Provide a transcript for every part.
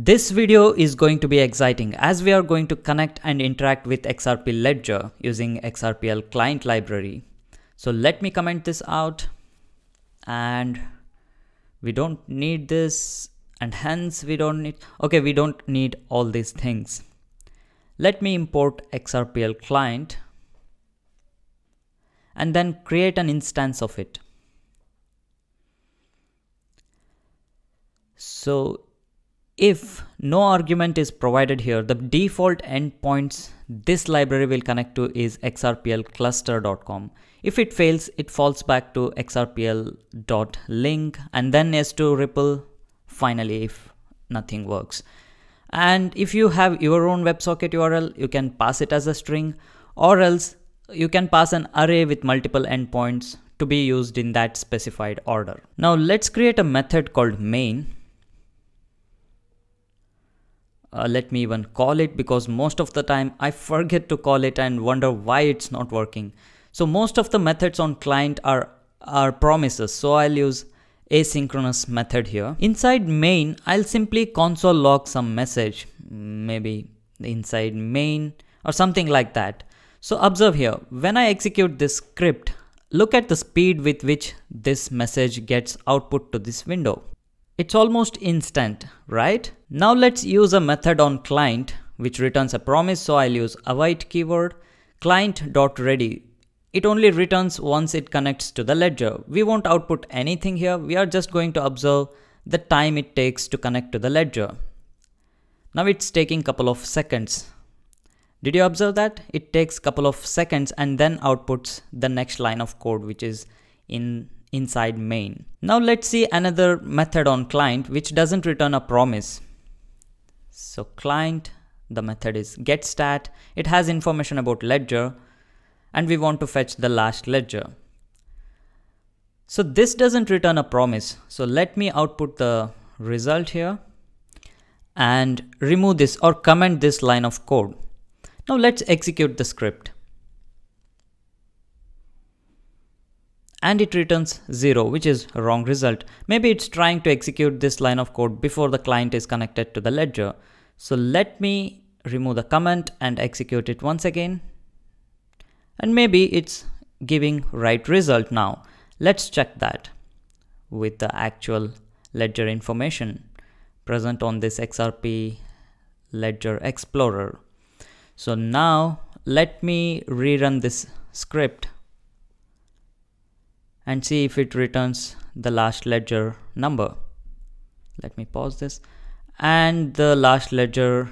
This video is going to be exciting as we are going to connect and interact with XRP Ledger using XRPL client library. So let me comment this out and we don't need this and hence we don't need, okay, we don't need all these things. Let me import XRPL client and then create an instance of it. So if no argument is provided here, the default endpoints this library will connect to is xrplcluster.com. If it fails, it falls back to xrpl.link and then s2 ripple finally if nothing works. And if you have your own WebSocket URL, you can pass it as a string or else you can pass an array with multiple endpoints to be used in that specified order. Now let's create a method called main. Uh, let me even call it because most of the time I forget to call it and wonder why it's not working. So most of the methods on client are, are promises. So I'll use asynchronous method here. Inside main, I'll simply console log some message, maybe inside main or something like that. So observe here, when I execute this script, look at the speed with which this message gets output to this window. It's almost instant, right? Now let's use a method on client which returns a promise. So I'll use await keyword client.ready. It only returns once it connects to the ledger. We won't output anything here. We are just going to observe the time it takes to connect to the ledger. Now it's taking couple of seconds. Did you observe that? It takes couple of seconds and then outputs the next line of code which is in inside main. Now let's see another method on client which doesn't return a promise. So client, the method is getState. It has information about ledger and we want to fetch the last ledger. So this doesn't return a promise. So let me output the result here and remove this or comment this line of code. Now let's execute the script. And it returns 0 which is wrong result. Maybe it's trying to execute this line of code before the client is connected to the ledger. So let me remove the comment and execute it once again. And maybe it's giving right result now. Let's check that with the actual ledger information present on this XRP Ledger Explorer. So now let me rerun this script and see if it returns the last ledger number. Let me pause this and the last ledger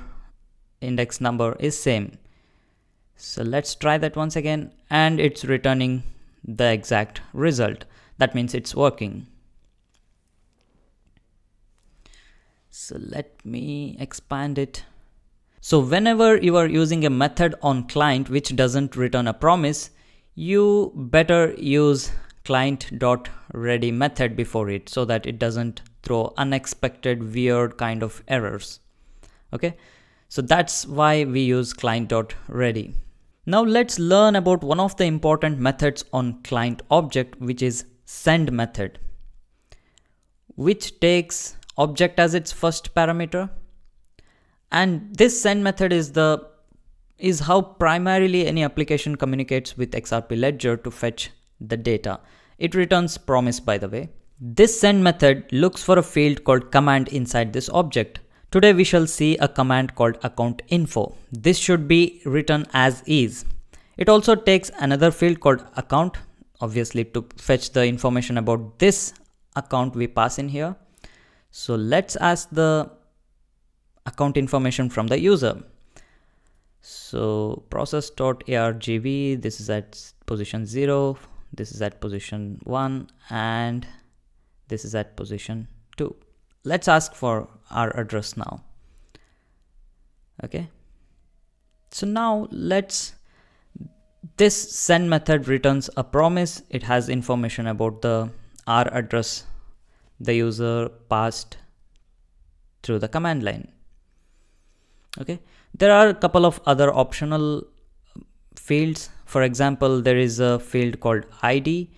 index number is same. So let's try that once again and it's returning the exact result. That means it's working. So let me expand it so whenever you are using a method on client which doesn't return a promise, you better use client.ready method before it so that it doesn't throw unexpected weird kind of errors. Okay, so that's why we use client.ready. Now let's learn about one of the important methods on client object which is send method which takes object as its first parameter and this send method is the is how primarily any application communicates with XRP Ledger to fetch the data. It returns promise by the way. This send method looks for a field called command inside this object. Today we shall see a command called account info. This should be written as is. It also takes another field called account obviously to fetch the information about this account we pass in here. So let's ask the account information from the user. So process.argv, this is at position 0, this is at position 1 and this is at position 2. Let's ask for r address now. Okay. So now let's this send method returns a promise. It has information about the r address the user passed through the command line okay there are a couple of other optional um, fields for example there is a field called id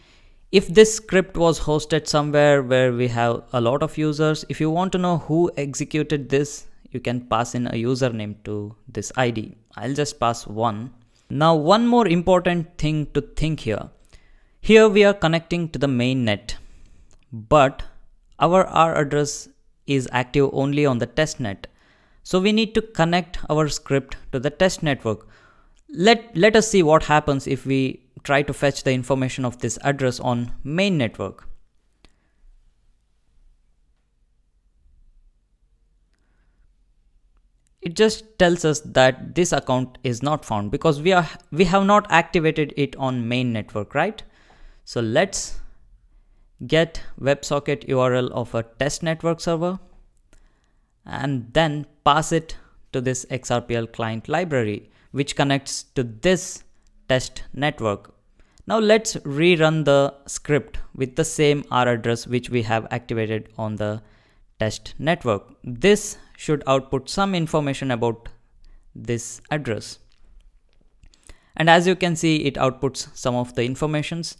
if this script was hosted somewhere where we have a lot of users if you want to know who executed this you can pass in a username to this id i'll just pass one. Now one more important thing to think here. Here we are connecting to the main net but our r address is active only on the test net. So we need to connect our script to the test network let let us see what happens if we try to fetch the information of this address on main network. It just tells us that this account is not found because we are we have not activated it on main network right? So let's get websocket url of a test network server and then pass it to this xrpl client library which connects to this test network now let's rerun the script with the same r address which we have activated on the test network this should output some information about this address. And as you can see, it outputs some of the informations,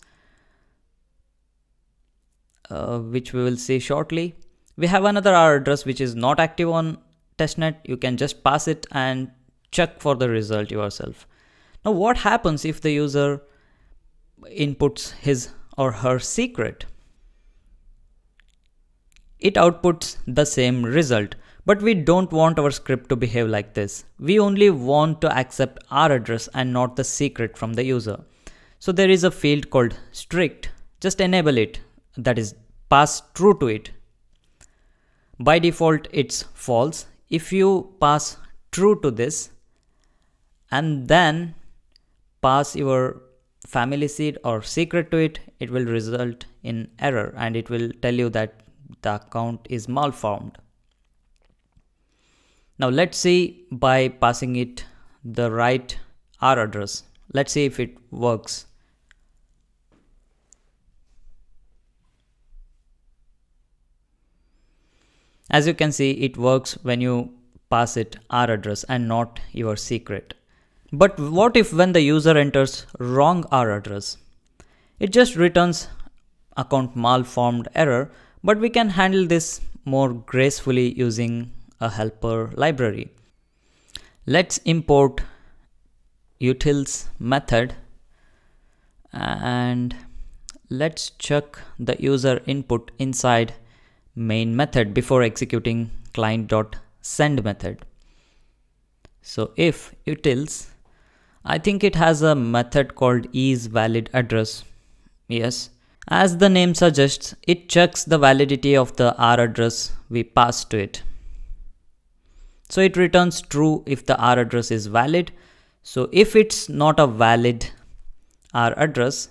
uh, which we will see shortly. We have another R address which is not active on testnet. You can just pass it and check for the result yourself. Now, what happens if the user inputs his or her secret? It outputs the same result. But we don't want our script to behave like this. We only want to accept r address and not the secret from the user. So there is a field called strict. Just enable it. That is pass true to it. By default, it's false. If you pass true to this and then pass your family seed or secret to it, it will result in error and it will tell you that the account is malformed. Now let's see by passing it the right R address. Let's see if it works. As you can see, it works when you pass it R address and not your secret. But what if when the user enters wrong R address? It just returns account malformed error, but we can handle this more gracefully using a helper library. Let's import utils method and let's check the user input inside main method before executing client.send method. So if utils, I think it has a method called is valid address. Yes. As the name suggests, it checks the validity of the R address we pass to it. So it returns true if the R address is valid. So if it's not a valid R address,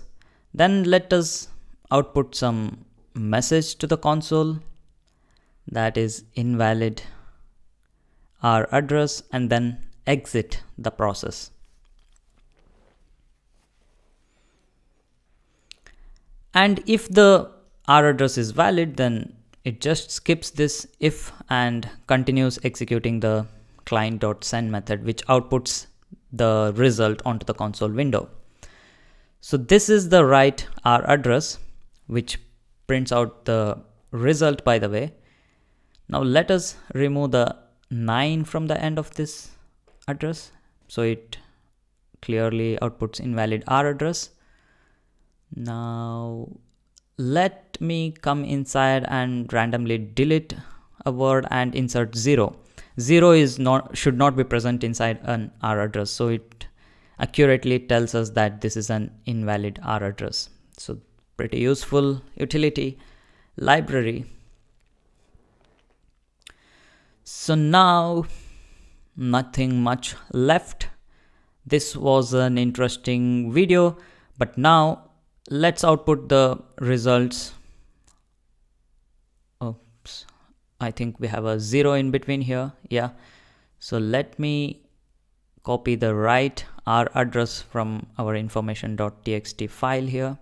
then let us output some message to the console that is invalid R address and then exit the process. And if the R address is valid, then it just skips this if and continues executing the client.send method which outputs the result onto the console window. So this is the right R address which prints out the result by the way. Now let us remove the 9 from the end of this address. So it clearly outputs invalid R address. Now let me come inside and randomly delete a word and insert 0 0 is not should not be present inside an r address. So it accurately tells us that this is an invalid r address. So pretty useful utility. Library. So now nothing much left. This was an interesting video but now let's output the results. Oops. I think we have a zero in between here. Yeah. So let me copy the right r address from our information.txt file here.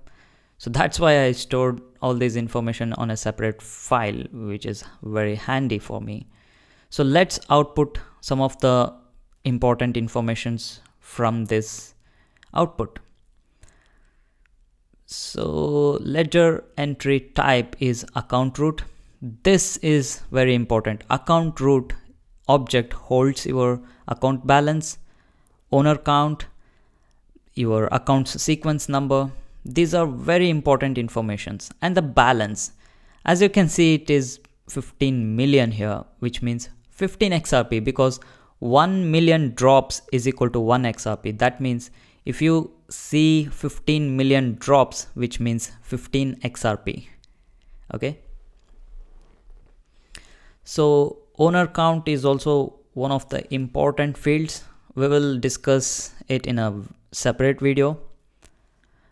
So that's why i stored all this information on a separate file which is very handy for me. So let's output some of the important informations from this output so ledger entry type is account root. This is very important. Account root object holds your account balance, owner count, your account's sequence number. These are very important informations and the balance. As you can see, it is 15 million here, which means 15 XRP because 1 million drops is equal to 1 XRP. That means if you see 15 million drops, which means 15 XRP. Okay. So owner count is also one of the important fields. We will discuss it in a separate video.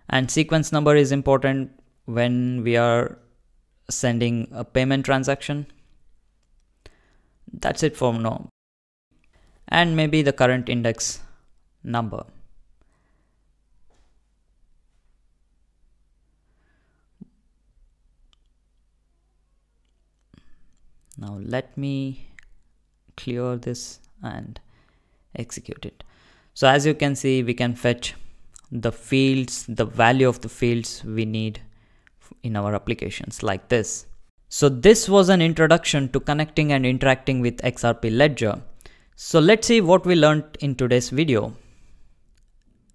And sequence number is important when we are sending a payment transaction. That's it for now. And maybe the current index number. Now let me clear this and execute it. So as you can see, we can fetch the fields, the value of the fields we need in our applications like this. So this was an introduction to connecting and interacting with XRP Ledger. So let's see what we learned in today's video.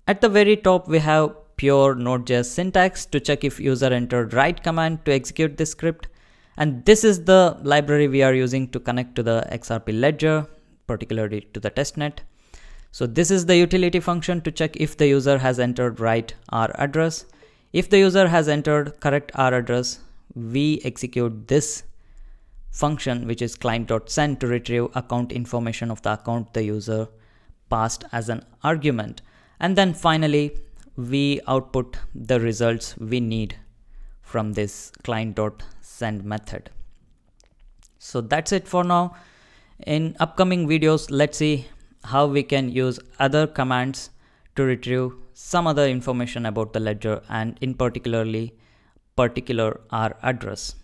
At the very top, we have pure Node.js syntax to check if user entered right command to execute this script. And this is the library we are using to connect to the XRP ledger, particularly to the testnet. So this is the utility function to check if the user has entered right R address. If the user has entered correct R address, we execute this function which is client.send to retrieve account information of the account the user passed as an argument. And then finally, we output the results we need from this client.send method. So that's it for now. In upcoming videos, let's see how we can use other commands to retrieve some other information about the ledger and in particularly particular R address.